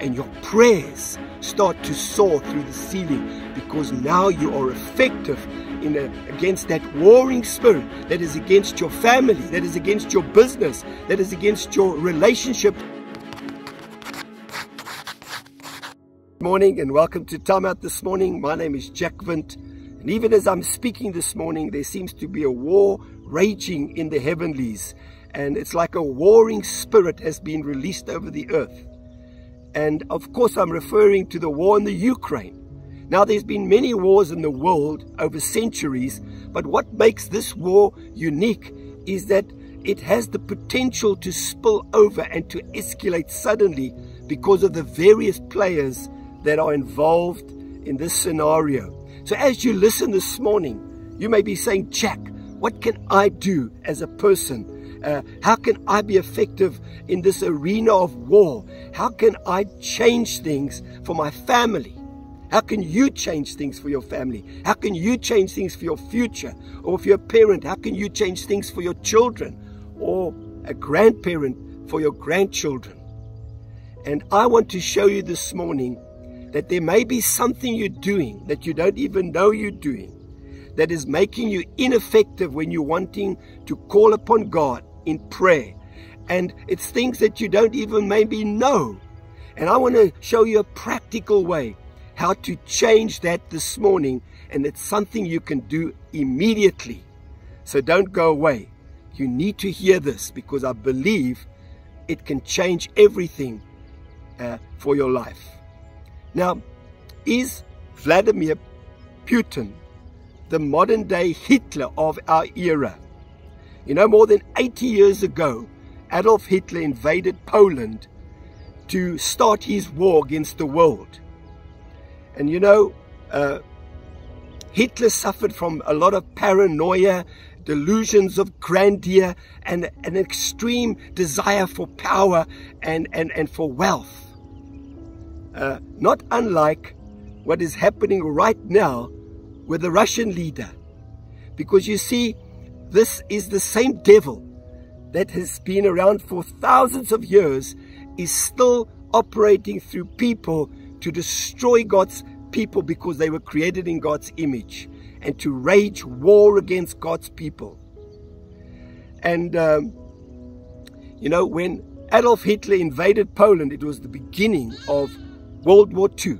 and your prayers start to soar through the ceiling because now you are effective in a, against that warring spirit that is against your family, that is against your business, that is against your relationship. Morning and welcome to Time Out this morning. My name is Jack Windt, and even as I'm speaking this morning, there seems to be a war raging in the heavenlies, and it's like a warring spirit has been released over the earth. And of course, I'm referring to the war in the Ukraine. Now, there's been many wars in the world over centuries, but what makes this war unique is that it has the potential to spill over and to escalate suddenly because of the various players that are involved in this scenario. So as you listen this morning, you may be saying, Jack, what can I do as a person uh, how can I be effective in this arena of war? How can I change things for my family? How can you change things for your family? How can you change things for your future? Or if you're a parent, how can you change things for your children? Or a grandparent for your grandchildren? And I want to show you this morning that there may be something you're doing that you don't even know you're doing that is making you ineffective when you're wanting to call upon God in prayer. And it's things that you don't even maybe know. And I want to show you a practical way how to change that this morning. And it's something you can do immediately. So don't go away. You need to hear this because I believe it can change everything uh, for your life. Now, is Vladimir Putin the modern day Hitler of our era? You know, more than 80 years ago, Adolf Hitler invaded Poland to start his war against the world. And you know, uh, Hitler suffered from a lot of paranoia, delusions of grandeur, and an extreme desire for power and, and, and for wealth. Uh, not unlike what is happening right now with the Russian leader. Because you see, this is the same devil that has been around for thousands of years is still operating through people to destroy God's people because they were created in God's image and to wage war against God's people. And, um, you know, when Adolf Hitler invaded Poland, it was the beginning of World War II.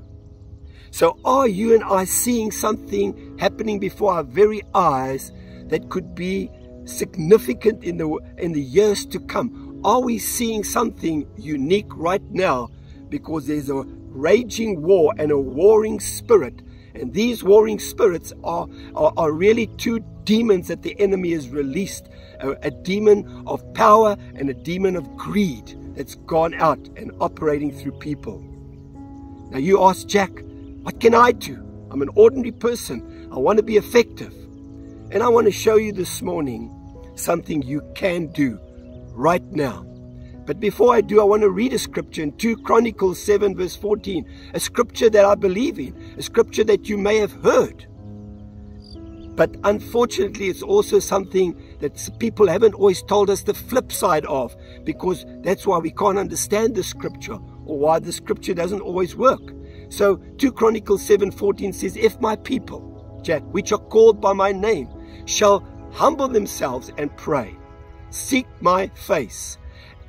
So are you and I seeing something happening before our very eyes that could be significant in the in the years to come? Are we seeing something unique right now? Because there's a raging war and a warring spirit. And these warring spirits are, are, are really two demons that the enemy has released. A, a demon of power and a demon of greed that's gone out and operating through people. Now you ask Jack, what can I do? I'm an ordinary person. I want to be effective. And I want to show you this morning something you can do right now. But before I do, I want to read a scripture in 2 Chronicles 7 verse 14. A scripture that I believe in. A scripture that you may have heard. But unfortunately, it's also something that people haven't always told us the flip side of. Because that's why we can't understand the scripture. Or why the scripture doesn't always work. So 2 Chronicles 7 14 says, If my people, Jack, which are called by my name, shall humble themselves and pray, seek my face,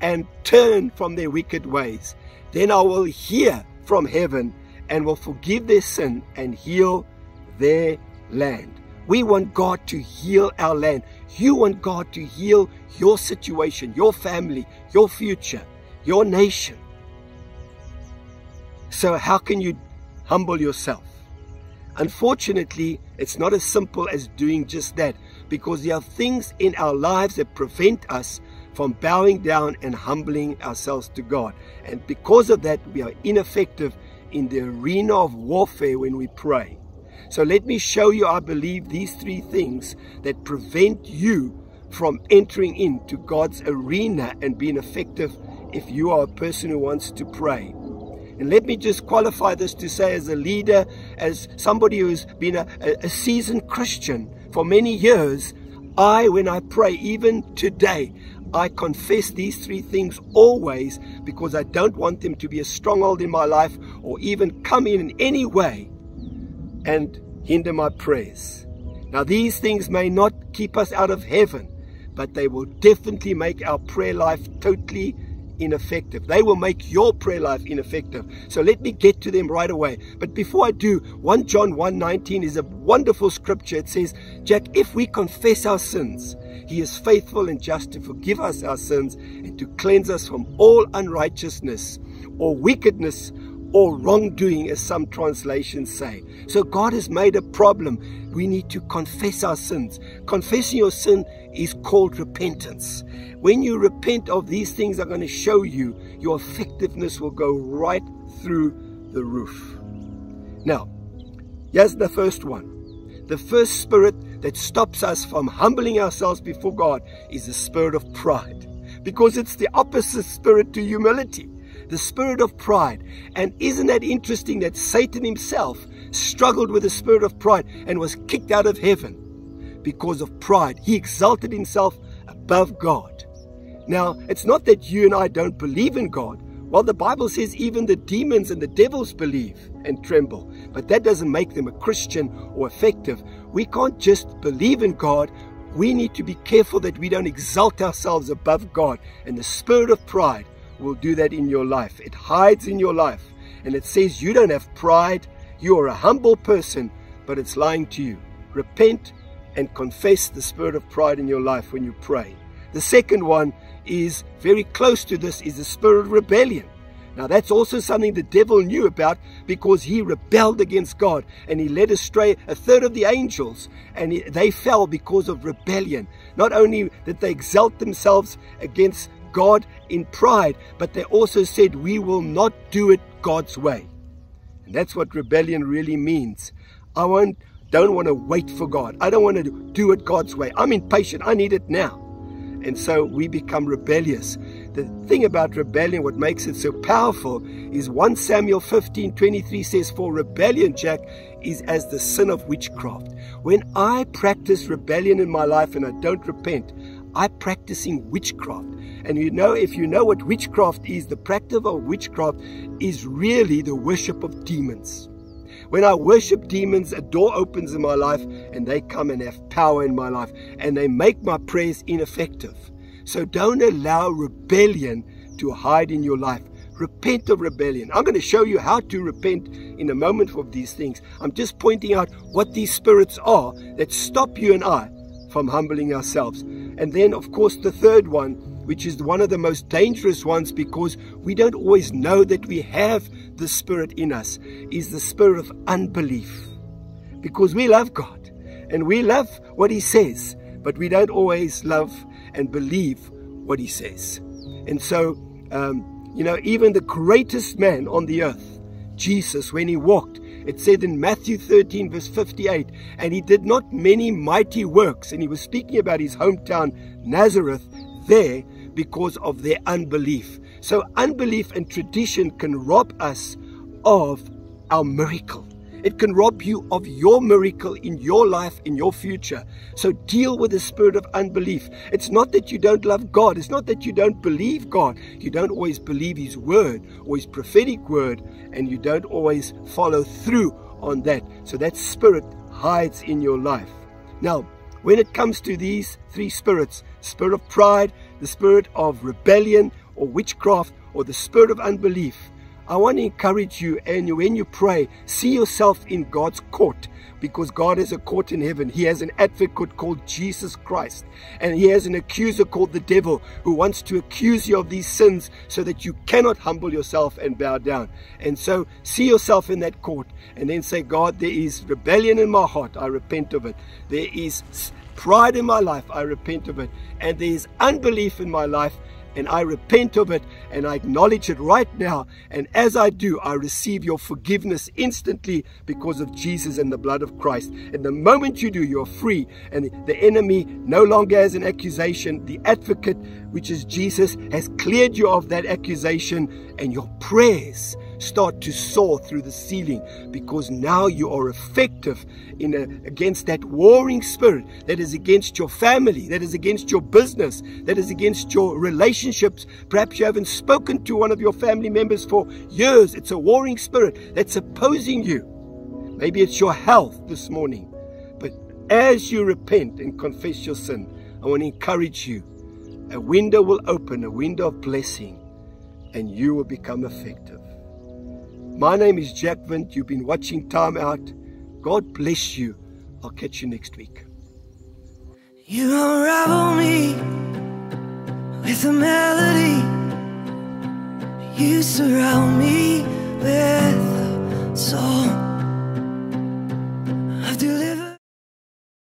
and turn from their wicked ways. Then I will hear from heaven and will forgive their sin and heal their land. We want God to heal our land. You want God to heal your situation, your family, your future, your nation. So, how can you humble yourself? Unfortunately, it's not as simple as doing just that because there are things in our lives that prevent us from bowing down and humbling ourselves to God. And because of that, we are ineffective in the arena of warfare when we pray. So let me show you, I believe, these three things that prevent you from entering into God's arena and being effective if you are a person who wants to pray. And let me just qualify this to say, as a leader, as somebody who's been a, a seasoned Christian for many years, I, when I pray, even today, I confess these three things always because I don't want them to be a stronghold in my life or even come in in any way and hinder my prayers. Now, these things may not keep us out of heaven, but they will definitely make our prayer life totally ineffective. They will make your prayer life ineffective. So let me get to them right away. But before I do, 1 John 1:19 is a wonderful scripture. It says, Jack, if we confess our sins, he is faithful and just to forgive us our sins and to cleanse us from all unrighteousness or wickedness or wrongdoing, as some translations say. So God has made a problem. We need to confess our sins. Confessing your sin is called repentance. When you repent of these things, I'm going to show you your effectiveness will go right through the roof. Now, here's the first one. The first spirit that stops us from humbling ourselves before God is the spirit of pride because it's the opposite spirit to humility the spirit of pride. And isn't that interesting that Satan himself struggled with the spirit of pride and was kicked out of heaven because of pride? He exalted himself above God. Now, it's not that you and I don't believe in God. Well, the Bible says even the demons and the devils believe and tremble, but that doesn't make them a Christian or effective. We can't just believe in God. We need to be careful that we don't exalt ourselves above God. And the spirit of pride will do that in your life. It hides in your life and it says you don't have pride. You are a humble person, but it's lying to you. Repent and confess the spirit of pride in your life when you pray. The second one is very close to this is the spirit of rebellion. Now that's also something the devil knew about because he rebelled against God and he led astray a third of the angels and they fell because of rebellion. Not only did they exalt themselves against God in pride, but they also said, We will not do it God's way. And that's what rebellion really means. I won't, don't want to wait for God. I don't want to do it God's way. I'm impatient. I need it now. And so we become rebellious. The thing about rebellion, what makes it so powerful, is 1 Samuel 15 23 says, For rebellion, Jack, is as the sin of witchcraft. When I practice rebellion in my life and I don't repent, I'm practicing witchcraft. And you know, if you know what witchcraft is, the practice of witchcraft is really the worship of demons. When I worship demons, a door opens in my life and they come and have power in my life and they make my prayers ineffective. So don't allow rebellion to hide in your life. Repent of rebellion. I'm going to show you how to repent in a moment of these things. I'm just pointing out what these spirits are that stop you and I from humbling ourselves. And then, of course, the third one, which is one of the most dangerous ones because we don't always know that we have the Spirit in us, is the spirit of unbelief. Because we love God and we love what He says, but we don't always love and believe what He says. And so, um, you know, even the greatest man on the earth, Jesus, when He walked, it said in Matthew 13, verse 58, and he did not many mighty works, and he was speaking about his hometown, Nazareth, there because of their unbelief. So, unbelief and tradition can rob us of our miracle. It can rob you of your miracle in your life, in your future. So deal with the spirit of unbelief. It's not that you don't love God. It's not that you don't believe God. You don't always believe His word or His prophetic word, and you don't always follow through on that. So that spirit hides in your life. Now, when it comes to these three spirits, spirit of pride, the spirit of rebellion or witchcraft, or the spirit of unbelief, I want to encourage you, and when you pray, see yourself in God's court because God has a court in heaven. He has an advocate called Jesus Christ, and He has an accuser called the devil who wants to accuse you of these sins so that you cannot humble yourself and bow down. And so, see yourself in that court and then say, God, there is rebellion in my heart. I repent of it. There is pride in my life. I repent of it. And there is unbelief in my life and I repent of it and I acknowledge it right now. And as I do, I receive your forgiveness instantly because of Jesus and the blood of Christ. And the moment you do, you're free. And the enemy no longer has an accusation. The advocate, which is Jesus, has cleared you of that accusation. And your prayers start to soar through the ceiling because now you are effective in a, against that warring spirit that is against your family, that is against your business, that is against your relationships. Perhaps you haven't spoken to one of your family members for years. It's a warring spirit that's opposing you. Maybe it's your health this morning. But as you repent and confess your sin, I want to encourage you. A window will open, a window of blessing, and you will become effective. My name is Jack Windt. You've been watching Time Out. God bless you. I'll catch you next week. You unravel me with a melody. You surround me with a song.